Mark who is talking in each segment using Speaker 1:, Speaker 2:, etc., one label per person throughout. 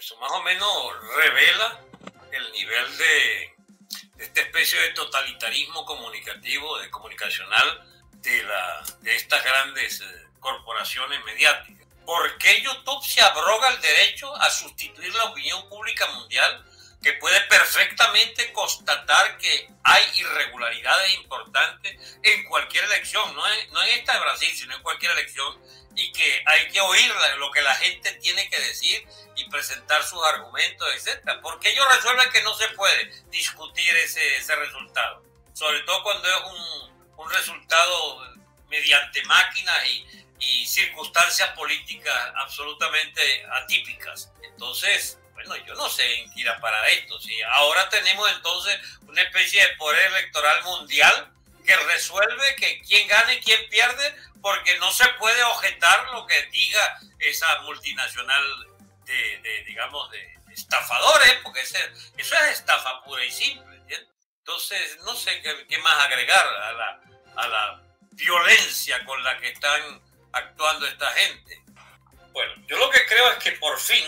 Speaker 1: Eso más o menos revela el nivel de, esta especie de totalitarismo comunicativo, de comunicacional de, la, de estas grandes eh, corporaciones mediáticas. ¿Por qué YouTube se abroga el derecho a sustituir la opinión pública mundial que puede perfectamente constatar que hay irregularidades importantes en cualquier elección, no, no en esta de Brasil, sino en cualquier elección, y que hay que oír lo que la gente tiene que decir y presentar sus argumentos, etc. Porque ellos resuelven que no se puede discutir ese, ese resultado, sobre todo cuando es un, un resultado mediante máquinas y, y circunstancias políticas absolutamente atípicas. Entonces, bueno, yo no sé en qué irá para esto. Si ahora tenemos entonces una especie de poder electoral mundial que resuelve que quién gane y quién pierde, porque no se puede objetar lo que diga esa multinacional de, digamos, de estafadores, porque eso es estafa pura y simple. Entonces, no sé qué, más agregar a la, a la violencia con la que están actuando esta gente. Bueno, yo lo que creo es que por fin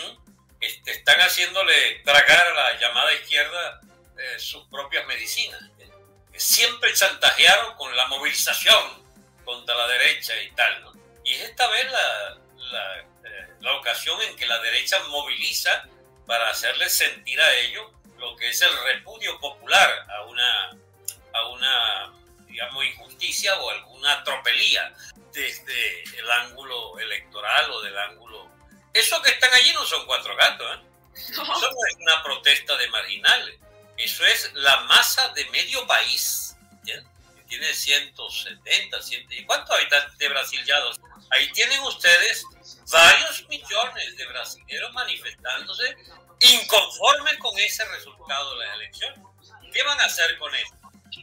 Speaker 1: están haciéndole tragar a la llamada izquierda eh, sus propias medicinas. Siempre chantajearon con la movilización contra la derecha y tal. Y es esta vez la, la, eh, la, ocasión en que la derecha moviliza para hacerle sentir a ellos lo que es el repudio popular a una, a una digamos, injusticia o alguna tropelía desde el ángulo electoral o del ángulo eso que están allí no son cuatro gatos, ¿eh? Eso no es una protesta de marginales. Eso es la masa de medio país, Que tiene 170, 100, ¿y cuántos habitantes de Brasil ya? Ahí tienen ustedes varios millones de brasileños manifestándose inconformes con ese resultado de la elección. ¿Qué van a hacer con esto?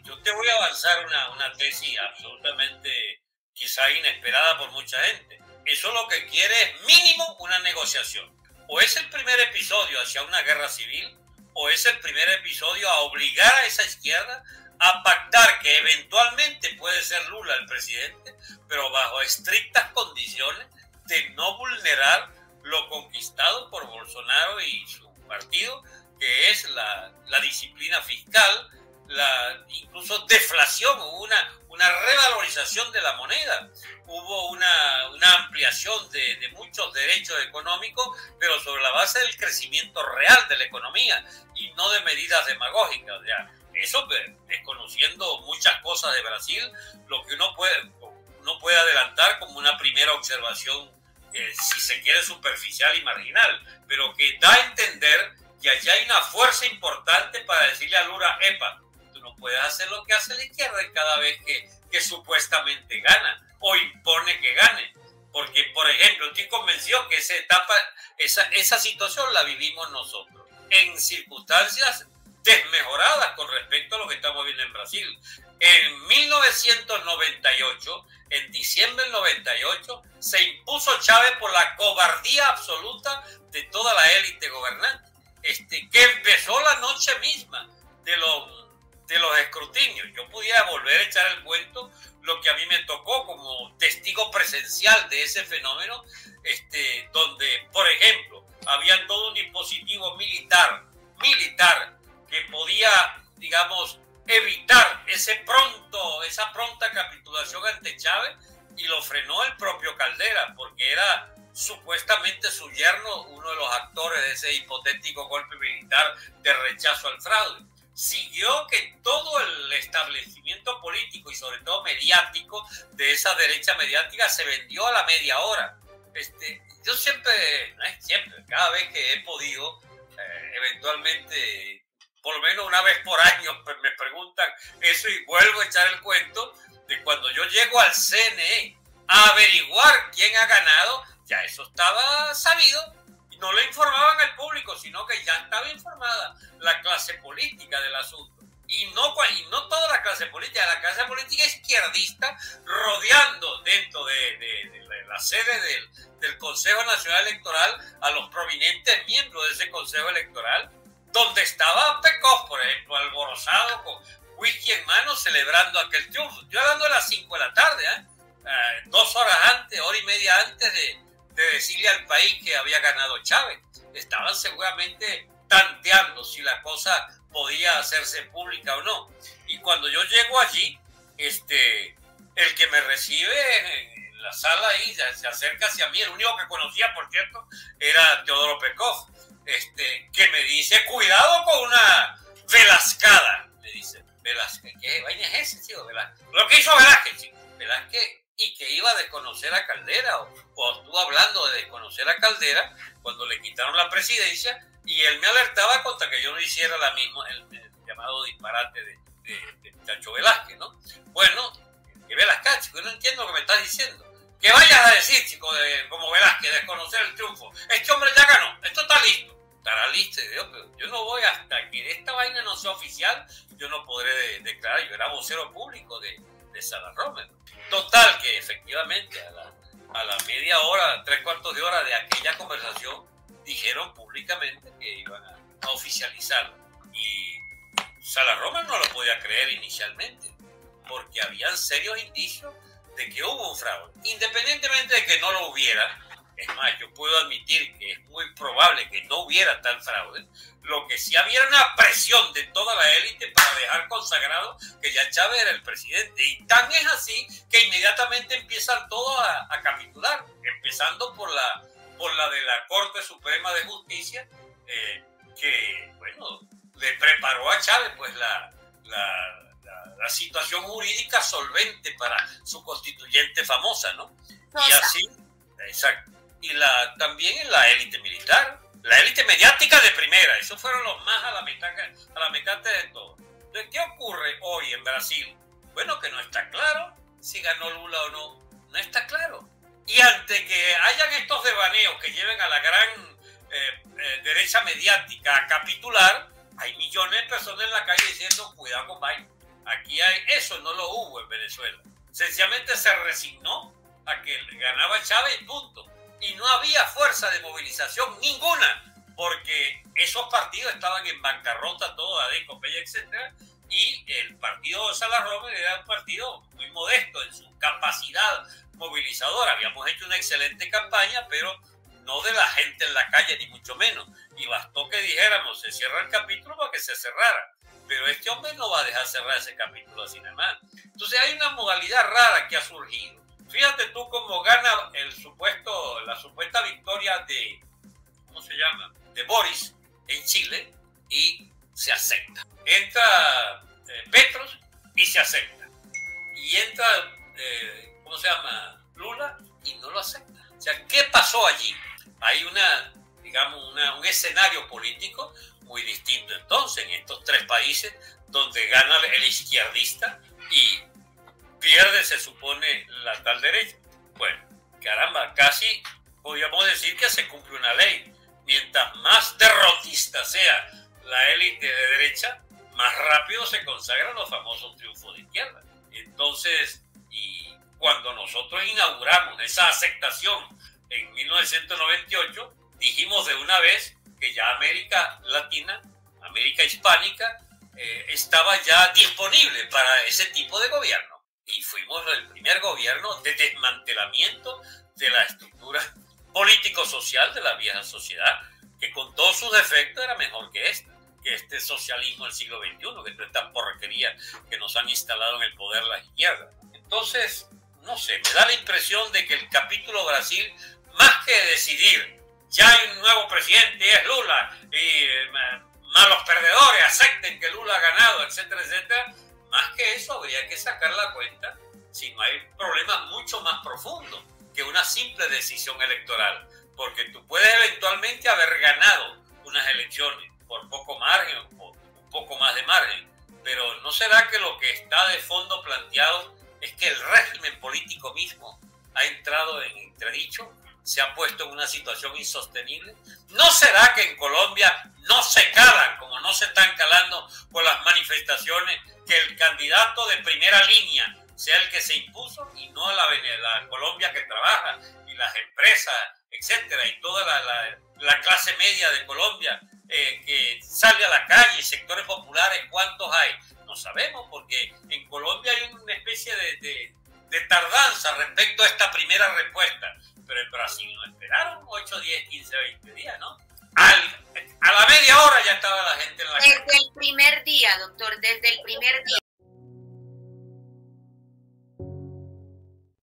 Speaker 1: Yo te voy a avanzar una, una tesis absolutamente quizá inesperada por mucha gente eso lo que quiere es mínimo una negociación. O es el primer episodio hacia una guerra civil, o es el primer episodio a obligar a esa izquierda a pactar que eventualmente puede ser Lula el presidente, pero bajo estrictas condiciones de no vulnerar lo conquistado por Bolsonaro y su partido, que es la, la disciplina fiscal, la incluso deflación, una, una revalorización de la moneda hubo una, una ampliación de, de, muchos derechos económicos, pero sobre la base del crecimiento real de la economía y no de medidas demagógicas. Ya. Eso, pues, desconociendo muchas cosas de Brasil, lo que uno puede, uno puede adelantar como una primera observación, eh, si se quiere, superficial y marginal, pero que da a entender que allá hay una fuerza importante para decirle a Lula, epa, no puedes hacer lo que hace la izquierda cada vez que, que supuestamente gana o impone que gane. Porque, por ejemplo, estoy convencido que esa etapa, esa, esa situación la vivimos nosotros en circunstancias desmejoradas con respecto a lo que estamos viendo en Brasil. En 1998, en diciembre del 98, se impuso Chávez por la cobardía absoluta de toda la élite gobernante, este, que empezó la noche misma de los de los escrutinios. Yo pudiera volver a echar el cuento lo que a mí me tocó como testigo presencial de ese fenómeno, este, donde, por ejemplo, había todo un dispositivo militar, militar, que podía, digamos, evitar ese pronto, esa pronta capitulación ante Chávez y lo frenó el propio Caldera, porque era supuestamente su yerno, uno de los actores de ese hipotético golpe militar de rechazo al fraude siguió que todo el establecimiento político y sobre todo mediático de esa derecha mediática se vendió a la media hora. Este, yo siempre, no es siempre, cada vez que he podido, eh, eventualmente, por lo menos una vez por año, pues, me preguntan eso y vuelvo a echar el cuento de cuando yo llego al CNE a averiguar quién ha ganado, ya eso estaba sabido no le informaban al público, sino que ya estaba informada la clase política del asunto. Y no, y no toda la clase política, la clase política izquierdista rodeando dentro de, la sede del, Consejo Nacional Electoral a los prominentes miembros de ese Consejo Electoral, donde estaba Pecos, por ejemplo, alborozado con whisky en mano celebrando aquel triunfo. Yo hablando de las 5 de la tarde, ¿eh? Eh, dos horas antes, hora y media antes de, de decirle al país que había ganado Chávez. estaban seguramente tanteando si la cosa podía hacerse pública o no. Y cuando yo llego allí, este, el que me recibe en la sala ahí se acerca hacia mí, el único que conocía, por cierto, era Teodoro Pekov, este, que me dice, cuidado con una velascada, me dice, Velázquez, ¿qué vaina es ese, tío? Lo que hizo Velázquez, chico. Velázquez y que iba a desconocer a Caldera, o, estuvo hablando de desconocer a Caldera cuando le quitaron la presidencia, y él me alertaba contra que yo no hiciera la misma, el, llamado disparate de, de, Chacho Velázquez, ¿no? Bueno, que Velázquez, chico, yo no entiendo lo que me estás diciendo. Que vayas a decir, chico, de, como Velázquez, desconocer el triunfo. Este hombre ya ganó, esto está listo. Estará listo, pero yo no voy hasta que esta vaina no sea oficial, yo no podré declarar, yo era vocero público de, de Total, que efectivamente a la, a la media hora, tres cuartos de hora de aquella conversación, dijeron públicamente que iban a, oficializar. Y Sala Roma no lo podía creer inicialmente, porque habían serios indicios de que hubo un fraude. Independientemente de que no lo hubiera, es más, yo puedo admitir que es muy probable que no hubiera tal fraude, lo que sí había una presión de toda la élite para dejar consagrado que ya Chávez era el presidente. Y tan es así que inmediatamente empiezan todos a, capitular, empezando por la, por la de la Corte Suprema de Justicia, eh, que, bueno, le preparó a Chávez pues la, la, la, situación jurídica solvente para su constituyente famosa, ¿no? y así, exacto. Y la, también la élite militar, la élite mediática de primera, esos fueron los más a la mitad, a la mitad de todo. Entonces, ¿qué ocurre hoy en Brasil? Bueno, que no está claro si ganó Lula o no, no está claro. Y ante que hayan estos devaneos que lleven a la gran eh, eh, derecha mediática a capitular, hay millones de personas en la calle diciendo, cuidado con Biden. Aquí hay, eso no lo hubo en Venezuela. Sencillamente se resignó a que ganaba Chávez punto y no había fuerza de movilización ninguna, porque esos partidos estaban en bancarrota, todo, ADECO, PEY, etc. Y el partido de Salarromer era un partido muy modesto en su capacidad movilizadora. Habíamos hecho una excelente campaña, pero no de la gente en la calle, ni mucho menos. Y bastó que dijéramos, se cierra el capítulo para que se cerrara. Pero este hombre no va a dejar cerrar ese capítulo así nada más. Entonces hay una modalidad rara que ha surgido Fíjate tú cómo gana el supuesto, la supuesta victoria de, ¿cómo se llama? De Boris en Chile y se acepta. Entra eh, Petros y se acepta. Y entra, eh, ¿cómo se llama? Lula y no lo acepta. O sea, ¿qué pasó allí? Hay una, digamos, un escenario político muy distinto entonces en estos tres países donde gana el izquierdista y pierde, se supone, la tal derecha. Bueno, caramba, casi podríamos decir que se cumple una ley. Mientras más sea la élite de derecha, más rápido se consagran los famosos triunfos de izquierda. Entonces, y cuando nosotros inauguramos esa aceptación en 1998, dijimos de una vez que ya América Latina, América Hispánica, eh, estaba ya disponible para ese tipo de gobierno y fuimos el primer gobierno de desmantelamiento de la estructura político-social de la vieja sociedad, que con todos sus defectos era mejor que esta, que este socialismo del siglo XXI, que toda esta porquería que nos han instalado en el poder la izquierda. Entonces, no sé, me da la impresión de que el capítulo Brasil, más que decidir, ya hay un nuevo presidente, es Lula, y eh, malos perdedores acepten que Lula ha ganado, etcétera, etcétera, más que eso, habría que sacar la cuenta si no hay problemas mucho más profundos que una simple decisión electoral. Porque tú puedes eventualmente haber ganado unas elecciones por poco margen o un poco más de margen. Pero ¿no será que lo que está de fondo planteado es que el régimen político mismo ha entrado en entredicho? se ha puesto en una situación insostenible? ¿No será que en Colombia no se calan, como no se están calando por las manifestaciones que el candidato de primera línea sea el que se impuso y no la, la Colombia que trabaja y las empresas, etcétera, y toda la, la, clase media de Colombia eh, que sale a la calle, sectores populares, ¿cuántos hay? No sabemos, porque en Colombia hay una especie de, de, de tardanza respecto a esta primera respuesta, pero en Brasil no esperaron 8, 10, 15, 20 días, ¿no? A la media hora ya estaba la gente en la
Speaker 2: Desde el primer día, doctor, desde el primer día.